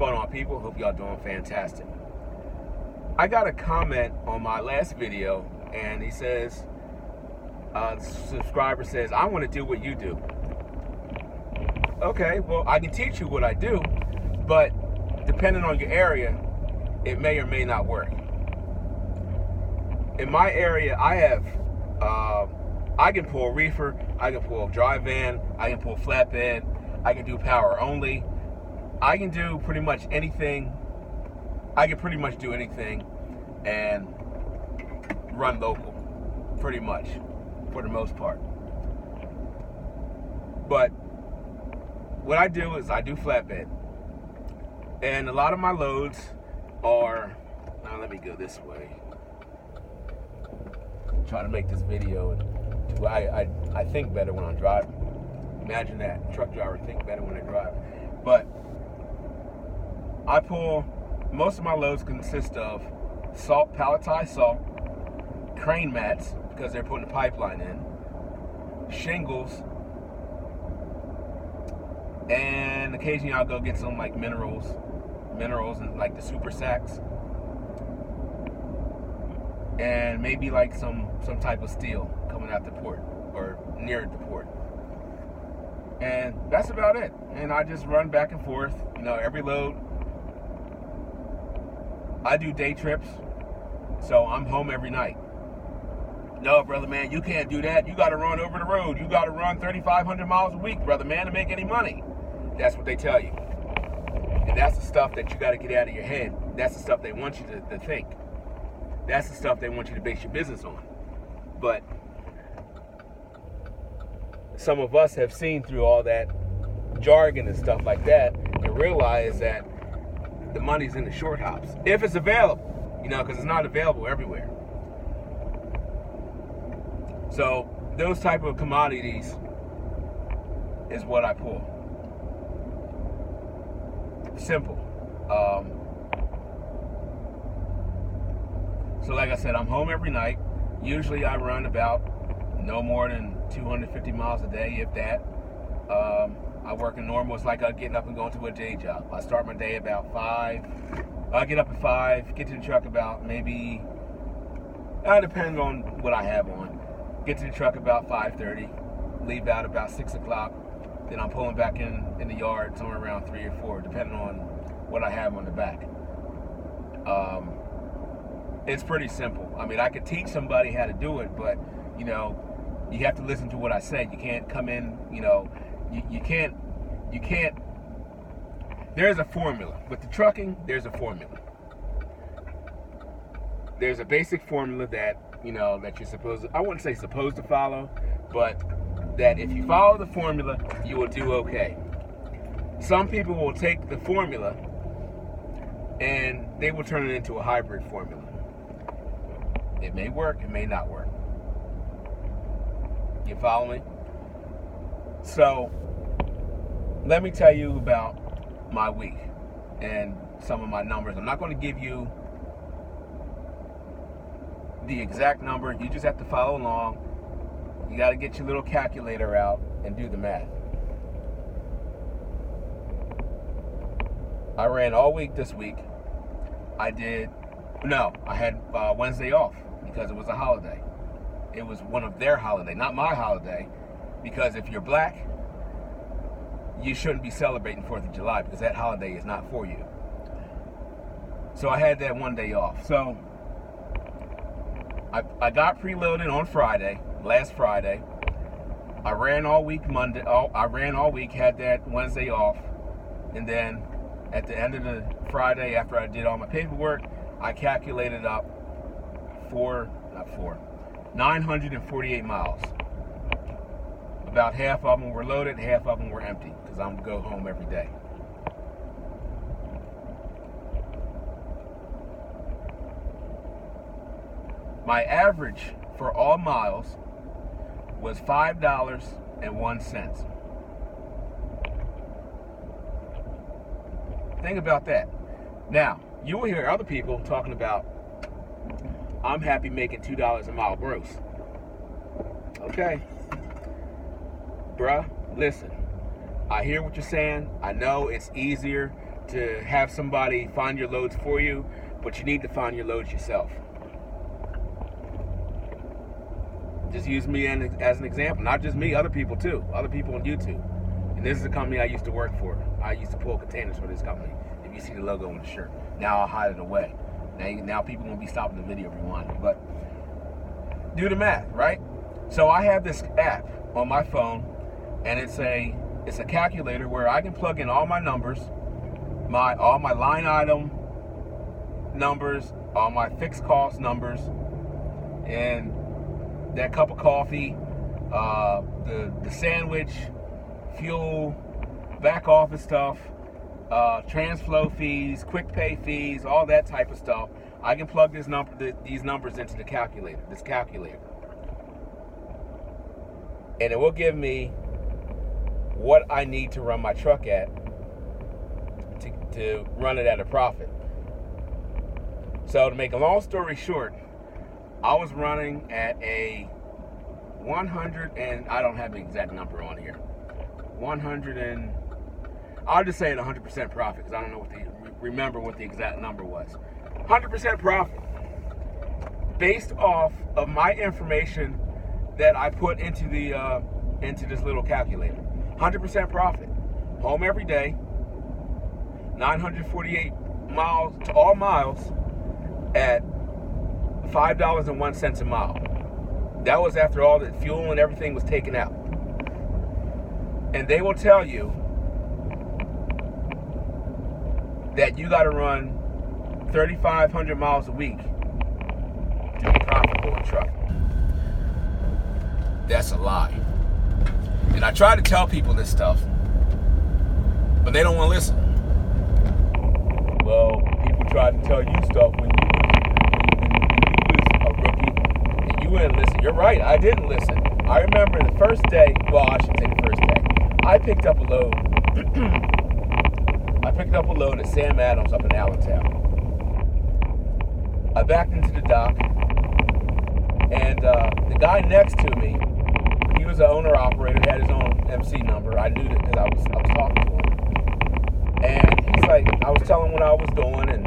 going on, people? Hope y'all doing fantastic. I got a comment on my last video, and he says, uh, subscriber says, I want to do what you do. Okay, well, I can teach you what I do, but depending on your area, it may or may not work. In my area, I have, uh, I can pull a reefer, I can pull a dry van, I can pull flatbed, I can do power only. I can do pretty much anything. I can pretty much do anything and run local, pretty much, for the most part. But what I do is I do flatbed. And a lot of my loads are, now let me go this way. I'm trying to make this video and I, I, I think better when I drive. Imagine that truck driver think better when they drive. But I pull most of my loads consist of salt, palletized salt, crane mats because they're putting a pipeline in, shingles, and occasionally I'll go get some like minerals, minerals and like the super sacks, and maybe like some some type of steel coming out the port or near the port. And that's about it. And I just run back and forth. You know, every load. I do day trips. So I'm home every night. No, brother man, you can't do that. You got to run over the road. You got to run 3,500 miles a week, brother man, to make any money. That's what they tell you. And that's the stuff that you got to get out of your head. That's the stuff they want you to, to think. That's the stuff they want you to base your business on. But some of us have seen through all that jargon and stuff like that and realize that the money's in the short hops. If it's available you know because it's not available everywhere. So those type of commodities is what i pull. Simple. Um, so like i said i'm home every night. Usually i run about no more than 250 miles a day, if that. Um, I work in normal. It's like I'm getting up and going to a day job. I start my day about five. I get up at five, get to the truck about maybe. Uh, depends on what I have on. Get to the truck about 5:30. Leave out about six o'clock. Then I'm pulling back in in the yard somewhere around three or four, depending on what I have on the back. Um, it's pretty simple. I mean, I could teach somebody how to do it, but you know, you have to listen to what I say. You can't come in, you know, you, you can't, you can't. There's a formula with the trucking. There's a formula. There's a basic formula that you know that you're supposed. To, I wouldn't say supposed to follow, but that if you follow the formula, you will do okay. Some people will take the formula and they will turn it into a hybrid formula. It may work, it may not work. You follow me? So, let me tell you about my week and some of my numbers. I'm not going to give you the exact number. You just have to follow along. You got to get your little calculator out and do the math. I ran all week this week. I did, no, I had uh, Wednesday off because it was a holiday it was one of their holiday, not my holiday, because if you're black, you shouldn't be celebrating Fourth of July because that holiday is not for you. So I had that one day off. So I, I got preloaded on Friday, last Friday. I ran all week Monday. Oh, I ran all week, had that Wednesday off, and then at the end of the Friday, after I did all my paperwork, I calculated up four, not four, 948 miles. About half of them were loaded, half of them were empty because I'm going to go home every day. My average for all miles was $5.01. Think about that. Now, you will hear other people talking about I'm happy making two dollars a mile gross. Okay, bruh, listen. I hear what you're saying. I know it's easier to have somebody find your loads for you, but you need to find your loads yourself. Just use me as an example. Not just me, other people too. Other people on YouTube. And this is a company I used to work for. I used to pull containers for this company. If you see the logo on the shirt, now I'll hide it away. Now, now people won't be stopping the video rewinding. But do the math, right? So I have this app on my phone, and it's a it's a calculator where I can plug in all my numbers, my all my line item numbers, all my fixed cost numbers, and that cup of coffee, uh, the the sandwich, fuel, back office stuff, uh, Transflo fees, quick pay fees, all that type of stuff. I can plug this number the, these numbers into the calculator, this calculator, and it will give me what I need to run my truck at to, to run it at a profit. So to make a long story short, I was running at a 100 and I don't have the exact number on here. 100 and I'll just say it 100% profit because I don't know what the remember what the exact number was. 100% profit based off of my information that I put into the uh, into this little calculator. 100% profit. Home every day. 948 miles to all miles at $5.01 a mile. That was after all the fuel and everything was taken out. And they will tell you that you got to run 3,500 miles a week to be profitable in trucking. That's a lie. And I try to tell people this stuff, but they don't want to listen. Well, people try to tell you stuff when you you was a rookie and you wouldn't listen. You're right. I didn't listen. I remember the first day. Well, I should say the first day. I picked up a load. I picked up a load at Sam Adams up in Allentown. I backed into the dock, and uh, the guy next to me, was an owner operator, had his own MC number. I knew that because I was I was talking to him, and he's like, I was telling him what I was doing, and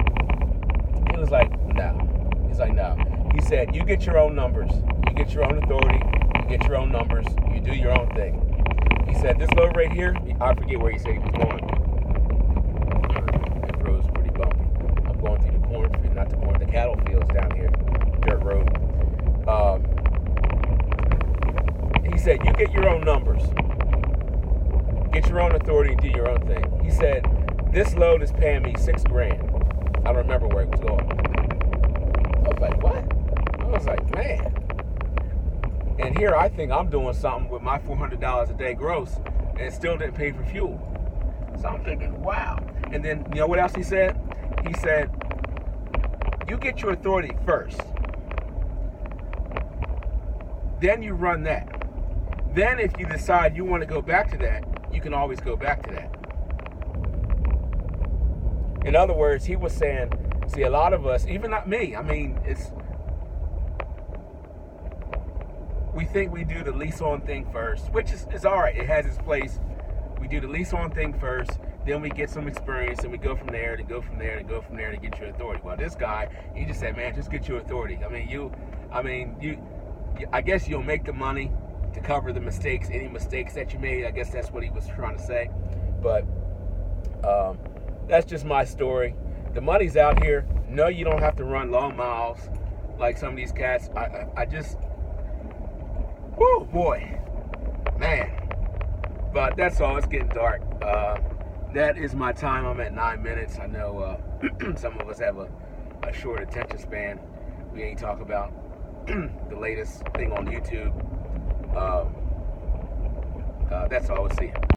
he was like, "No." He's like, "No." He said, You get your own numbers. You get your own authority. You get your own numbers. You do your own thing. He said, This load right here, I forget where he said he was going. Road's pretty bumpy. I'm going through the cornfield, not the corn, the cattle fields down here, dirt road. Um, he said, You get your own numbers. Get your own authority and do your own thing. He said, This load is paying me six grand. I don't remember where it was going. I was like, What? I was like, man. And here I think I'm doing something with my $400 a day gross and still didn't pay for fuel. So I'm thinking, wow. And then, you know what else he said? He said, you get your authority first. Then you run that. Then, if you decide you want to go back to that, you can always go back to that. In other words, he was saying, see, a lot of us, even not me, I mean, it's we think we do the lease on thing first, which is, is all right. It has its place. We do the lease on thing first, then we get some experience, and we go from there to go from there to go from there to get your authority. Well, this guy, he just said, man, just get your authority. I mean, you, I mean, you, I guess you'll make the money to cover the mistakes, any mistakes that you made. I guess that's what he was trying to say. But um, that's just my story. The money's out here. No, you don't have to run long miles like some of these cats. I, I, I just Whoo, boy. Man. But that's all. It's getting dark. Uh, that is my time. I'm at nine minutes. I know uh, some of us have a, a, short attention span. We ain't talk about the latest thing on YouTube. Um, uh, that's all. We'll see.